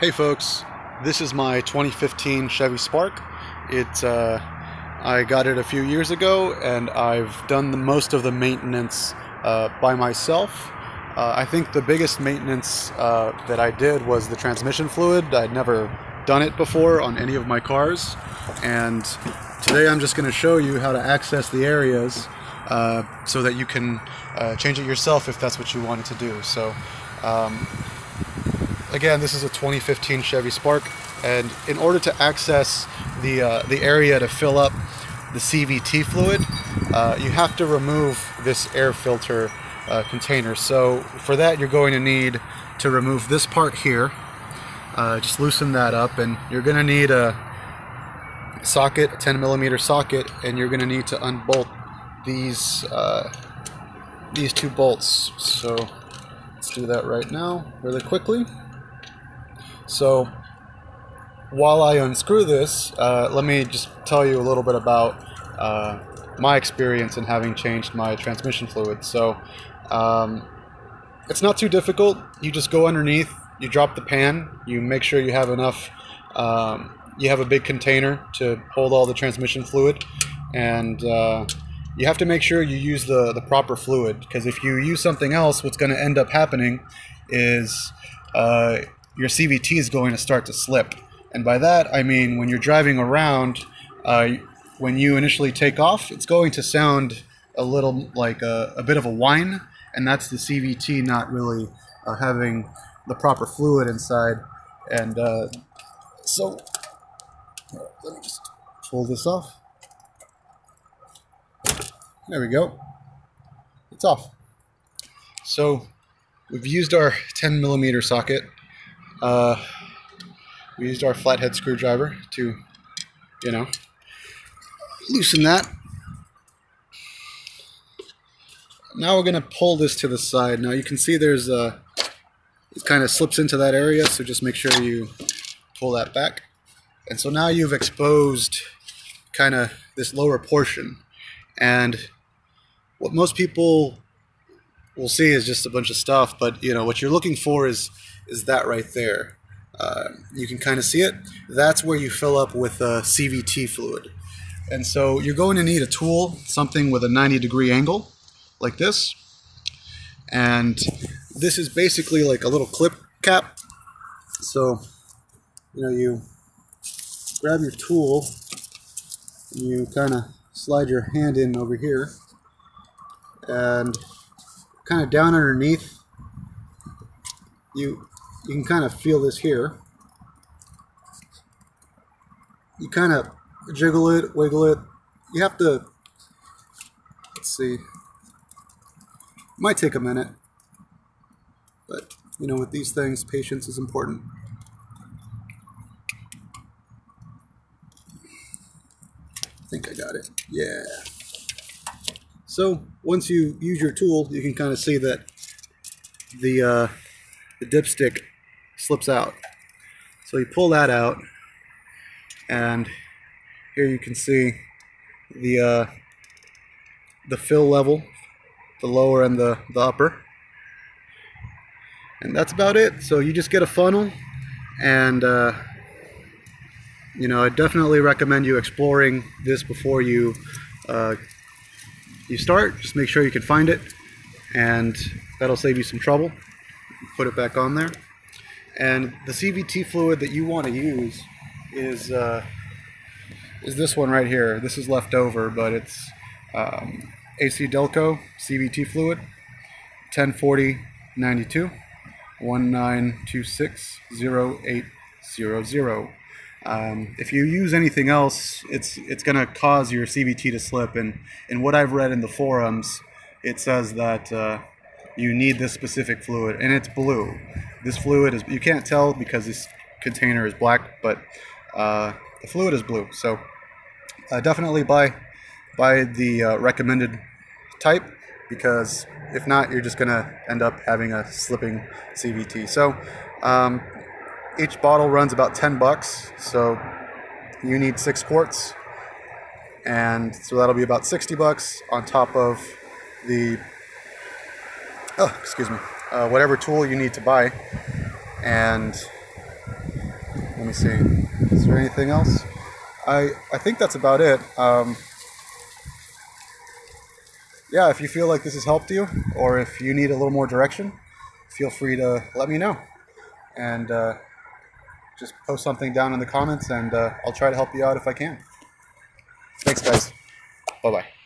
Hey folks, this is my 2015 Chevy Spark. It, uh, I got it a few years ago and I've done the most of the maintenance uh, by myself. Uh, I think the biggest maintenance uh, that I did was the transmission fluid. I'd never done it before on any of my cars and today I'm just going to show you how to access the areas uh, so that you can uh, change it yourself if that's what you wanted to do. So. Um, again, this is a 2015 Chevy Spark, and in order to access the uh, the area to fill up the CVT fluid, uh, you have to remove this air filter uh, container. So for that, you're going to need to remove this part here. Uh, just loosen that up, and you're going to need a socket, a 10 millimeter socket, and you're going to need to unbolt these uh, these two bolts. So let's do that right now, really quickly. So while I unscrew this, uh, let me just tell you a little bit about uh, my experience in having changed my transmission fluid. So um, it's not too difficult. You just go underneath, you drop the pan, you make sure you have enough, um, you have a big container to hold all the transmission fluid, and uh, you have to make sure you use the, the proper fluid because if you use something else, what's going to end up happening is uh, your CVT is going to start to slip. And by that, I mean when you're driving around, uh, when you initially take off, it's going to sound a little like a, a bit of a whine, and that's the CVT not really uh, having the proper fluid inside. And uh, so, let me just pull this off. There we go. It's off. So, we've used our 10 millimeter socket uh, we used our flathead screwdriver to, you know, loosen that. Now we're going to pull this to the side. Now you can see there's a, it kind of slips into that area, so just make sure you pull that back. And so now you've exposed kind of this lower portion. And what most people will see is just a bunch of stuff, but you know, what you're looking for is is that right there. Uh, you can kind of see it. That's where you fill up with a CVT fluid. And so you're going to need a tool, something with a 90 degree angle, like this. And this is basically like a little clip cap. So, you know, you grab your tool, and you kind of slide your hand in over here, and kind of down underneath, you you can kind of feel this here. You kind of jiggle it, wiggle it. You have to, let's see, might take a minute, but you know, with these things, patience is important. I think I got it. Yeah. So once you use your tool, you can kind of see that the uh, the dipstick slips out. So you pull that out, and here you can see the uh, the fill level, the lower and the, the upper. And that's about it. So you just get a funnel, and uh, you know I definitely recommend you exploring this before you uh, you start. Just make sure you can find it, and that'll save you some trouble. Put it back on there. And the CVT fluid that you want to use is uh, is this one right here. This is left over, but it's um, AC Delco CVT fluid, 1040 92 1926 0800. Um, if you use anything else, it's it's going to cause your CVT to slip. And in what I've read in the forums, it says that uh, you need this specific fluid, and it's blue. This fluid is, you can't tell because this container is black, but uh, the fluid is blue. So uh, definitely buy, buy the uh, recommended type because if not, you're just going to end up having a slipping CVT. So um, each bottle runs about 10 bucks. So you need six quarts. And so that'll be about 60 bucks on top of the oh, excuse me, uh, whatever tool you need to buy. And let me see. Is there anything else? I I think that's about it. Um, yeah, if you feel like this has helped you, or if you need a little more direction, feel free to let me know, and uh, just post something down in the comments, and uh, I'll try to help you out if I can. Thanks, guys. Bye bye.